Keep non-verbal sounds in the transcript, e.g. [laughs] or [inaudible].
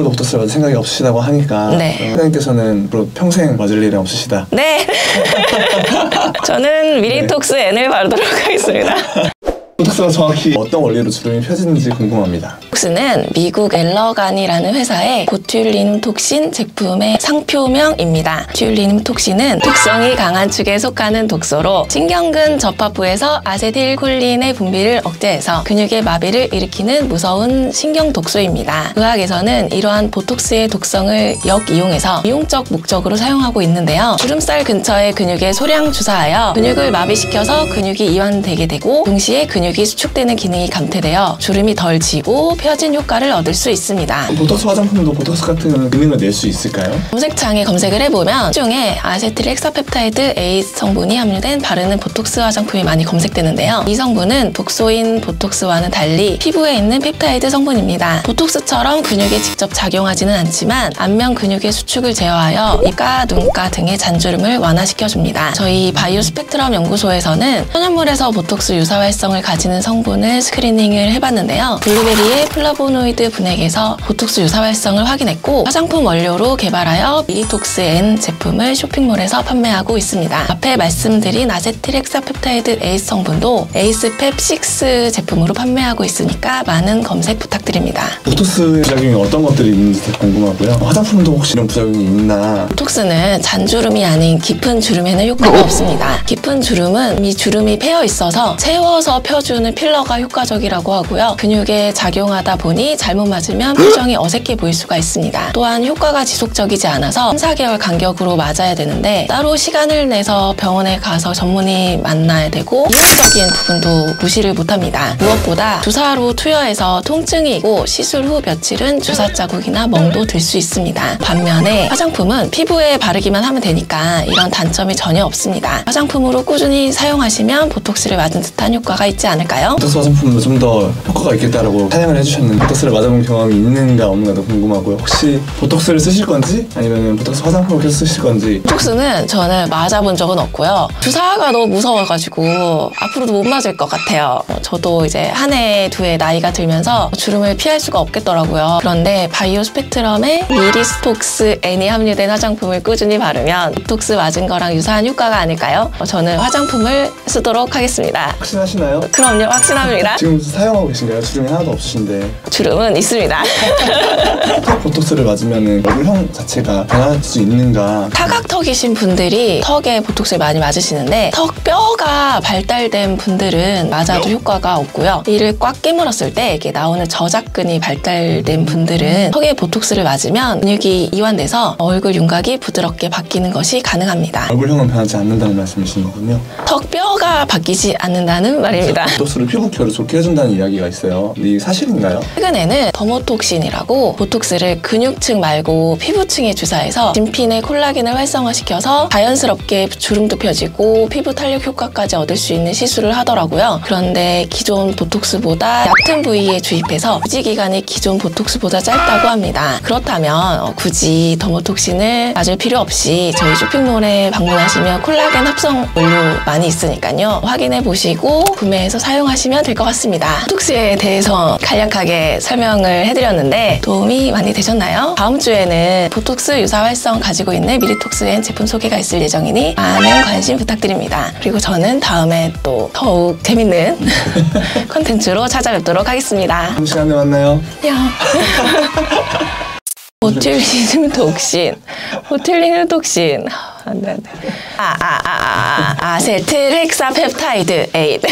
앞으로 보톡스를 맞을 생각이 없으시다고 하니까 네. 어, 사장님께서는 앞으로 평생 맞을 일은 없으시다. 네. [laughs] 저는 미리톡스 N을 바르도록 하겠습니다. 보톡스가 정확히 어떤 원리로 주름이 펴지는지 궁금합니다. 톡스는 미국 엘러간이라는 회사의 보튤리눔 톡신 제품의 상표명입니다. 보튤리눔 톡신은 독성이 강한 축에 속하는 독소로 신경근 접합부에서 아세틸콜린의 분비를 억제해서 근육의 마비를 일으키는 무서운 신경 독소입니다. 의학에서는 이러한 보톡스의 독성을 역이용해서 미용적 목적으로 사용하고 있는데요. 주름살 근처의 근육에 소량 주사하여 근육을 마비시켜서 근육이 이완되게 되고 동시에 근육 이 수축되는 기능이 감퇴되어 주름이 덜 지고 펴진 효과를 얻을 수 있습니다. 보톡스 화장품도 보톡스 같은 기능을 낼 수 있을까요? 검색창에 검색을 해보면 중에 acetyl hexapeptide eight 성분이 함유된 바르는 보톡스 화장품이 많이 검색되는데요. 이 성분은 독소인 보톡스와는 달리 피부에 있는 펩타이드 성분입니다. 보톡스처럼 근육에 직접 작용하지는 않지만 안면 근육의 수축을 제어하여 입가, 눈가 등의 잔주름을 완화시켜줍니다. 저희 바이오 스펙트럼 연구소에서는 천연물에서 보톡스 유사 활성을 가지는 성분을 screening을 해봤는데요. 블루베리의 플라보노이드 분획에서 보톡스 유사 활성을 확인했고 화장품 원료로 개발하여 미리톡스 N 제품을 쇼핑몰에서 판매하고 있습니다. 앞에 말씀드린 acetyl hexapeptide eight 성분도 에이스펩6 제품으로 판매하고 있으니까 많은 검색 부탁드립니다. 보톡스 부작용이 어떤 것들이 있는지 궁금하고요. 화장품도 혹시 이런 부작용이 있나? 보톡스는 잔주름이 아닌 깊은 주름에는 효과가 없습니다. 깊은 주름은 이 주름이 패여 있어서 채워서 펴주는 필러가 효과적이라고 하고요. 근육에 작용하다 보니 잘못 맞으면 표정이 어색해 보일 수가 있습니다. 또한 효과가 지속적이지 않아서 3, 4개월 간격으로 맞아야 되는데 따로 시간을 내서 병원에 가서 전문의 만나야 되고 비용적인 부분도 무시를 못합니다. 무엇보다 주사로 투여해서 통증이 있고 시술 후 며칠은 주사 자국이나 멍도 들 수 있습니다. 반면에 화장품은 피부에 바르기만 하면 되니까 이런 단점이 전혀 없습니다. 화장품으로 꾸준히 사용하시면 보톡스를 맞은 듯한 효과가 있지 않을까 요? 보톡스 화장품도 좀 더 효과가 있겠다라고 사양을 해주셨는데 보톡스를 맞아본 경험이 있는가 없는가도 궁금하고요. 혹시 보톡스를 쓰실 건지 아니면 보톡스 화장품을 계속 쓰실 건지 보톡스는 저는 맞아본 적은 없고요. 주사가 너무 무서워가지고 앞으로도 못 맞을 것 같아요. 어, 저도 이제 한 해, 두 해 나이가 들면서 주름을 피할 수가 없겠더라고요. 그런데 바이오 스펙트럼에 미리스톡스 N이 함유된 화장품을 꾸준히 바르면 보톡스 맞은 거랑 유사한 효과가 아닐까요? 어, 저는 화장품을 쓰도록 하겠습니다. 확신하시나요? 그럼요, 확신합니다. 지금 사용하고 계신가요? 주름이 하나도 없으신데 주름은 있습니다. 턱 보톡스를 맞으면 얼굴형 자체가 변할 수 있는가 타각턱이신 분들이 턱에 보톡스를 많이 맞으시는데 턱 뼈가 발달된 분들은 맞아도 효과가 없고요. 이를 꽉 깨물었을 때 이게 나오는 저작근이 발달된 분들은 턱에 보톡스를 맞으면 근육이 이완돼서 얼굴 윤곽이 부드럽게 바뀌는 것이 가능합니다. 얼굴형은 변하지 않는다는 말씀이신 거군요. 턱 뼈가 바뀌지 않는다는 말입니다. 보톡스를 피부 결을 좋게 해준다는 이야기가 있어요. 이게 사실인가요? 최근에는 더모톡신이라고 보톡스를 근육층 말고 피부층에 주사해서 진핀의 콜라겐을 활성화시켜서 자연스럽게 주름도 펴지고 피부 탄력 효과까지 얻을 수 있는 시술을 하더라고요. 그런데 기존 보톡스보다 얕은 부위에 주입해서 유지 기간이 기존 보톡스보다 짧다고 합니다. 그렇다면 어, 굳이 더모톡신을 맞을 필요 없이 저희 쇼핑몰에 방문하시면 콜라겐 합성 원료 많이 있으니까요. 확인해 보시고 구매해서 사용하시면 될 것 같습니다. 보톡스에 대해서 간략하게 설명을 해드렸는데 도움이 많이 되셨나요? 다음 주에는 보톡스 유사 활성 가지고 있는 미리톡스 N 제품 소개가 있을 예정이니 많은 관심 부탁드립니다. 그리고 저는 다음에 또 더욱 재밌는 [laughs] 컨텐츠로 찾아뵙도록 하겠습니다. 다음 시간에 만나요. 안녕. [laughs] botulinum toxin. botulinum toxin. 안 돼, 안 돼. 아, 아, 아, 아, 아, acetyl hexapeptide eight.